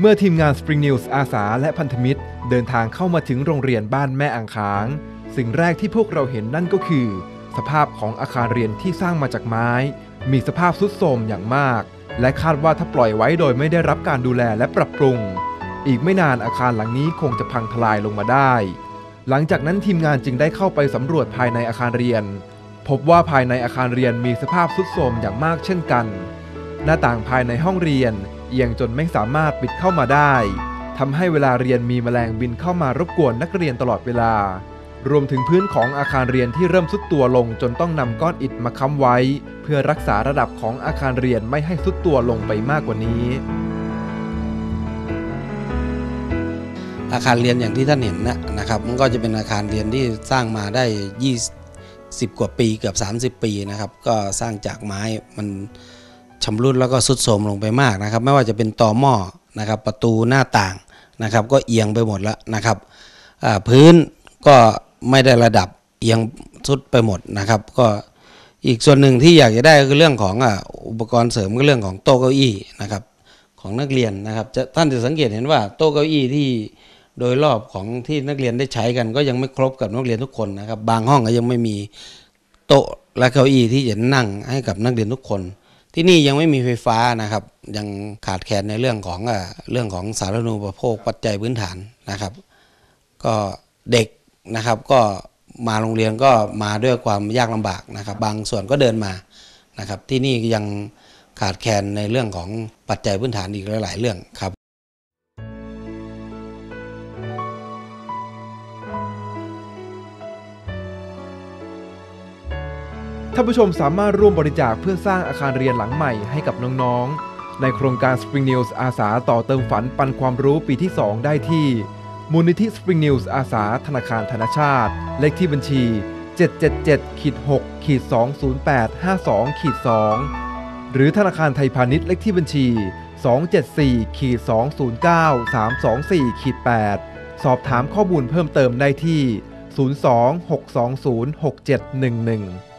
เมื่อทีมงาน Spring News อาสาและพันธมิตร เดินทางเข้ามาถึงโรงเรียนบ้านแม่อ่างค้าง สิ่งแรกที่พวกเราเห็นนั่นก็คือ สภาพของอาคารเรียนที่สร้างมาจากไม้ มีสภาพทรุดโทรมอย่างมาก และคาดว่าถ้าปล่อยไว้โดยไม่ได้รับการดูแลและปรับปรุง อีกไม่นานอาคารหลังนี้คงจะพังทลายลงมาได้ หลังจากนั้นทีมงานจึงได้เข้าไปสำรวจภายในอาคารเรียน พบว่าภายในอาคารเรียนมีสภาพทรุดโทรมอย่างมากเช่นกัน หน้าต่างภายในห้องเรียน เอียงจนไม่สามารถปิดเข้ามาได้ทำให้เวลาเรียนมีแมลงบินเข้ามารบกวนนักเรียนตลอดเวลา รวมถึงพื้นของอาคารเรียนที่เริ่มทรุดตัวลงจนต้องนำก้อนอิฐมาค้ำไว้ เพื่อรักษาระดับของอาคารเรียนไม่ให้ทรุดตัวลงไปมากกว่านี้ อาคารเรียนอย่างที่ท่านเห็นนะนะครับ มันก็จะเป็นอาคารเรียนที่สร้างมาได้20กว่าปีเกือบ 30 ปีนะครับ ก็สร้างจากไม้มัน ชำรุดแล้วก็สุดโทรมลงไปมากนะครับ ไม่ว่าจะเป็นต่อหม้อนะครับ ประตูหน้าต่างนะครับ ก็เอียงไปหมดแล้วนะครับพื้นก็ไม่ได้ระดับเอียงสุดไปหมดนะครับ ก็อีกส่วนหนึ่งที่อยากจะได้ก็คือเรื่องของอุปกรณ์เสริมก็เรื่องของโต๊ะเก้าอี้นะครับของนักเรียนนะครับจะท่านจะสังเกตเห็นว่าโต๊ะเก้าอี้ที่โดยรอบของที่นักเรียนได้ใช้กัน ก็ยังไม่ครบกับนักเรียนทุกคนนะครับ บางห้องก็ยังไม่มีโต๊ะและเก้าอี้ที่จะนั่งให้กับนักเรียนทุกคน ที่นี่ยังไม่มีไฟฟ้านะครับ ยังขาดแคลนในเรื่องของเรื่องของสาธารณูปโภคปัจจัยพื้นฐานนะครับ ก็เด็กนะครับก็มาโรงเรียนก็มาด้วยความยากลำบากนะครับ บางส่วนก็เดินมานะครับ ที่นี่ยังขาดแคลนในเรื่องของปัจจัยพื้นฐานอีกหลาย ๆ เรื่องครับ ท่านผู้ชมสามารถร่วมบริจาคเพื่อสร้างอาคารเรียนหลังใหม่ให้กับน้องๆ ในโครงการ Spring News อาสาต่อเติมฝันปันความรู้ปีที่ 2 ได้ที่ มูลนิธิ Spring News อาสาธนาคารธนชาติ เลขที่บัญชี 777ขีด6ขีด208 52ขีด2หรือธนาคารไทยพาณิชย์เลขที่บัญชี 274ขีด209 324ขีด8สอบถามข้อมูลเพิ่มเติมได้ที่ 02 620 6711